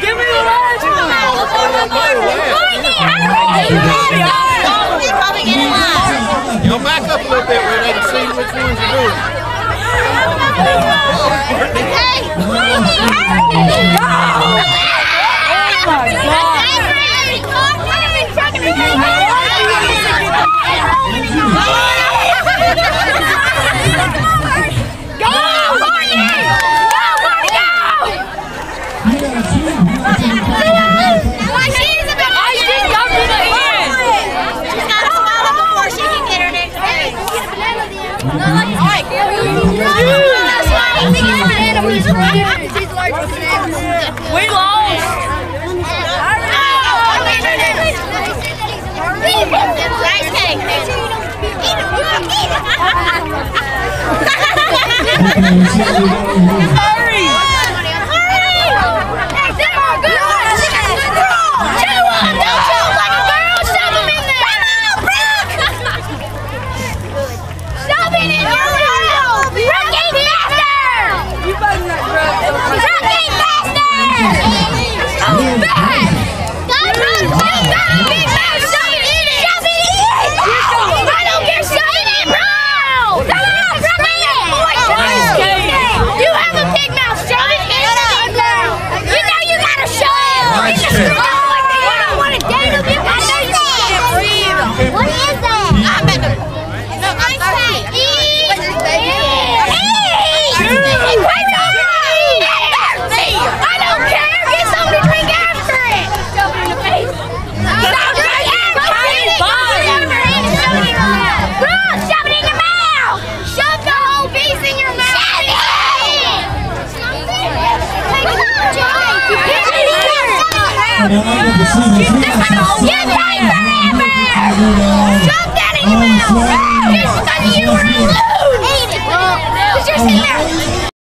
Give me the last one! We lost. Rice cake. Eat him. Eat him. it. Keep the pedal! You die forever!